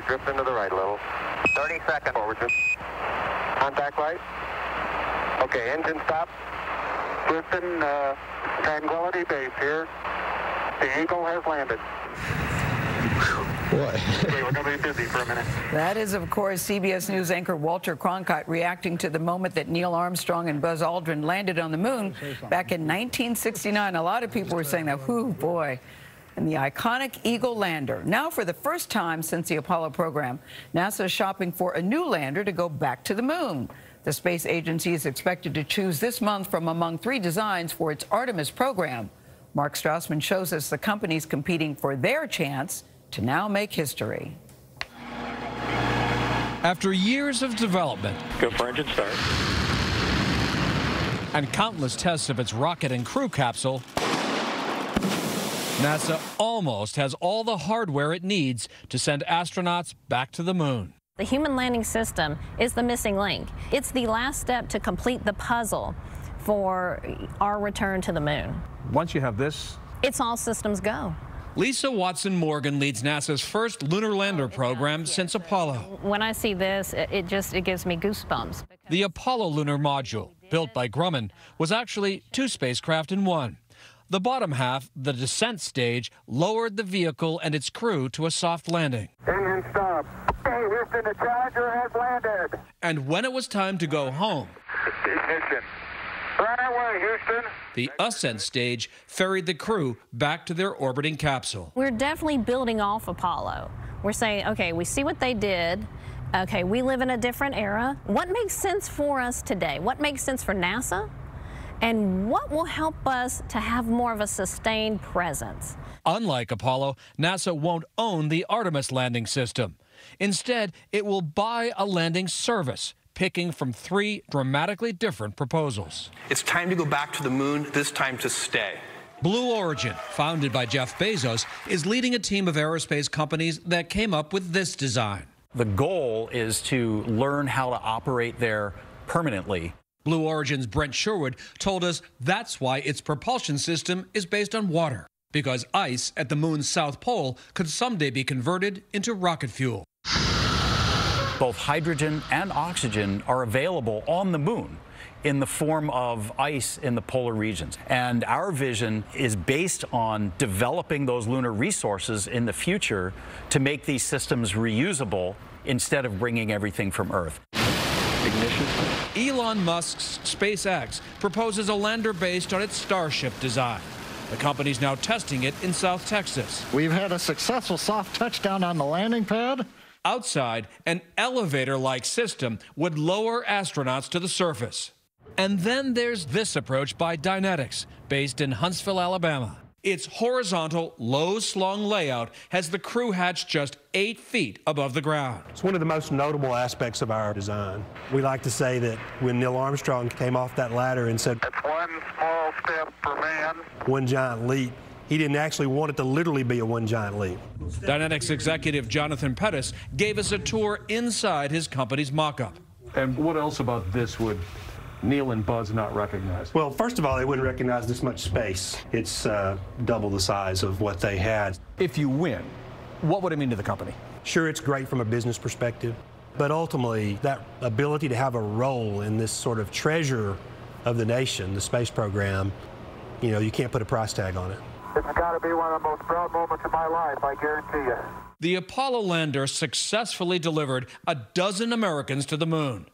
forward, drifting to the right a little. 30 seconds. Forward, drift. Contact light. Okay, engine stop. Houston, uh, Tranquility Base here. The Eagle has landed. Boy. Okay, we're going to be busy for a minute. That is, of course, CBS News anchor Walter Cronkite reacting to the moment that Neil Armstrong and Buzz Aldrin landed on the moon back in 1969. A lot of people were saying that, whoo, boy. And the iconic Eagle lander. Now, for the first time since the Apollo program, NASA is shopping for a new lander to go back to the moon. The space agency is expected to choose this month from among three designs for its Artemis program. Mark Strassmann shows us the companies competing for their chance to now make history. After years of development Go for engine start. and countless tests of its rocket and crew capsule, NASA almost has all the hardware it needs to send astronauts back to the moon. The human landing system is the missing link. It's the last step to complete the puzzle for our return to the moon. Once you have this, It's all systems go. Lisa Watson Morgan leads NASA's first lunar lander program since Apollo. When I see this, it, it just it gives me goosebumps. The Apollo lunar module, built by Grumman, was actually two spacecraft in one. The bottom half, the descent stage, lowered the vehicle and its crew to a soft landing. Engine stop. Okay, Houston, the Challenger has landed. And when it was time to go home, Ignition. Right away, Houston. the ascent stage ferried the crew back to their orbiting capsule. We're definitely building off Apollo. We're saying, okay, we see what they did. Okay, we live in a different era. What makes sense for us today? What makes sense for NASA? And what will help us to have more of a sustained presence? Unlike Apollo, NASA won't own the Artemis landing system. Instead, it will buy a landing service, picking from three dramatically different proposals. It's time to go back to the moon, this time to stay. Blue Origin, founded by Jeff Bezos, is leading a team of aerospace companies that came up with this design. The goal is to learn how to operate there permanently. Blue Origin's Brent Sherwood told us that's why its propulsion system is based on water, because ice at the moon's south pole could someday be converted into rocket fuel. Both hydrogen and oxygen are available on the moon in the form of ice in the polar regions. And our vision is based on developing those lunar resources in the future to make these systems reusable instead of bringing everything from Earth. Ignition. Elon Musk's SpaceX proposes a lander based on its Starship design. The company's now testing it in South Texas. We've had a successful soft touchdown on the landing pad. Outside, an elevator like system would lower astronauts to the surface. And then there's this approach by Dynetics, based in Huntsville, Alabama. Its horizontal, low slung layout has the crew hatch just eight feet above the ground. It's one of the most notable aspects of our design. We like to say that when Neil Armstrong came off that ladder and said, It's one small step for man. one giant leap, he didn't actually want it to literally be a one giant leap. Dynetics executive Jonathan Pettis gave us a tour inside his company's mock up. and what else about this would Neil and Buzz not recognize? Well, first of all, they wouldn't recognize this much space. It's uh, double the size of what they had. If you win, what would it mean to the company? Sure, it's great from a business perspective, but ultimately, that ability to have a role in this sort of treasure of the nation, the space program, you know, you can't put a price tag on it. It's got to be one of the most proud moments of my life, I guarantee you. The Apollo lander successfully delivered a dozen Americans to the moon.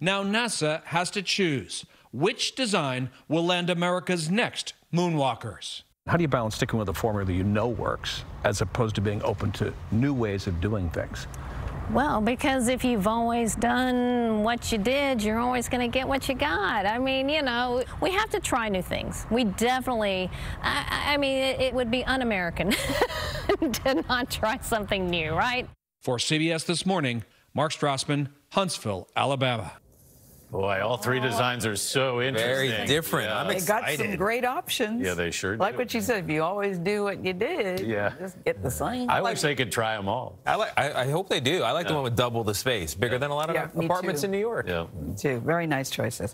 Now NASA has to choose which design will land America's next moonwalkers. How do you balance sticking with a formula you know works as opposed to being open to new ways of doing things? Well, because if you've always done what you did, you're always going to get what you got. I mean, you know, we have to try new things. We definitely, I, I mean, it, it would be un American to not try something new, right? For CBS This Morning, Mark Strassmann, Huntsville, Alabama. Boy, all three designs are so interesting. Very different. I'm excited. They got some great options. Yeah, they sure Like do. what you said, if you always do what you did, Yeah. just get the same. I wish they could try them all. I like. I, I hope they do. I like the one with double the space, bigger than a lot of Yeah, apartments too. in New York. Yeah. too. Very nice choices.